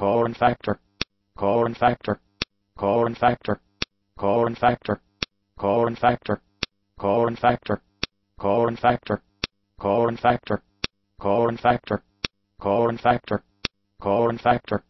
cornfactor, corn factor, cornfactor, corn factor, cornfactor, corn factor, cornfactor, corn factor, cornfactor, corn factor, corn factor.